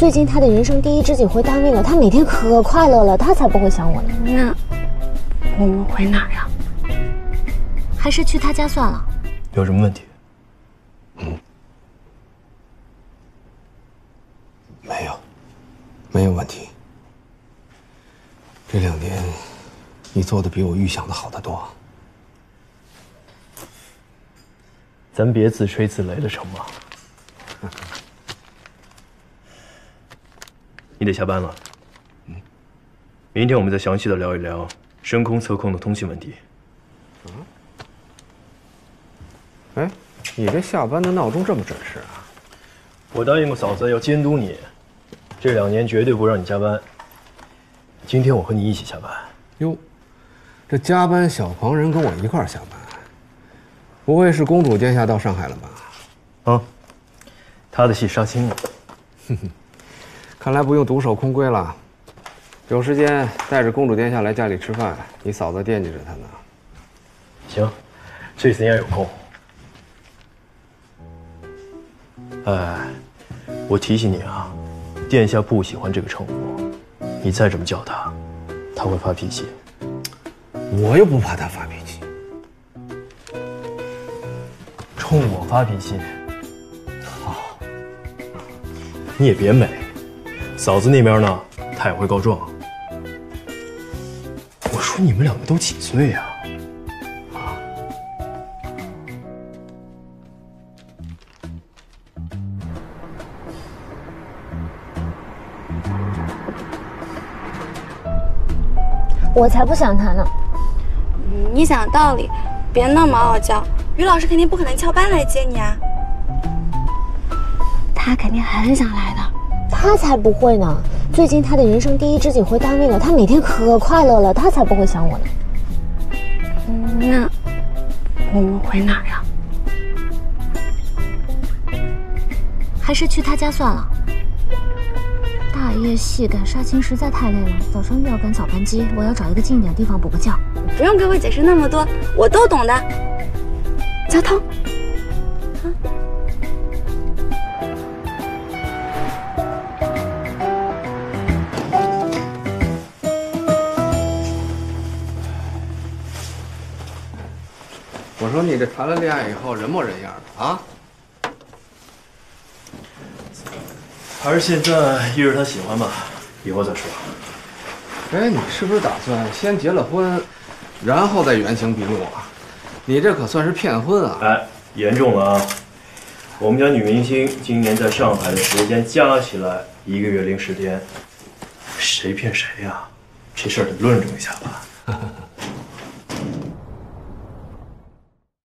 最近他的人生第一知己回单位了，他每天可快乐了，他才不会想我呢。那我们回哪儿呀？还是去他家算了。有什么问题？嗯，没有，没有问题。这两年，你做的比我预想的好得多。咱别自吹自擂了，成吗？你得下班了。嗯，明天我们再详细的聊一聊深空测控的通信问题。嗯。哎，你这下班的闹钟这么准时啊？我答应过嫂子要监督你，这两年绝对不让你加班。今天我和你一起下班。哟，这加班小狂人跟我一块儿下班，不会是公主殿下到上海了吧？啊，他的戏杀青了。哼哼。看来不用独守空闺了，有时间带着公主殿下来家里吃饭，你嫂子惦记着她呢。行，这次应该有空。哎，我提醒你啊，殿下不喜欢这个称呼，你再这么叫他，他会发脾气。我又不怕他发脾气，冲我发脾气，好，你也别美。嫂子那边呢，她也会告状。我说你们两个都几岁呀？啊！我才不想谈呢。你讲道理，别那么傲娇。于老师肯定不可能翘班来接你啊。他肯定很想来的。他才不会呢！最近他的人生第一知己回单位了，他每天可快乐了，他才不会想我呢。那我们回哪儿呀？还是去他家算了。大夜戏赶杀青实在太累了，早上又要赶早班机，我要找一个近一点的地方补个觉。不用给我解释那么多，我都懂的。交通。我说你这谈了恋爱以后人模人样的啊？还是现在依着他喜欢吧，以后再说。哎，你是不是打算先结了婚，然后再原形毕露啊？你这可算是骗婚啊！哎，严重了啊！我们家女明星今年在上海的时间加起来一个月零十天，谁骗谁呀？这事儿得论证一下吧。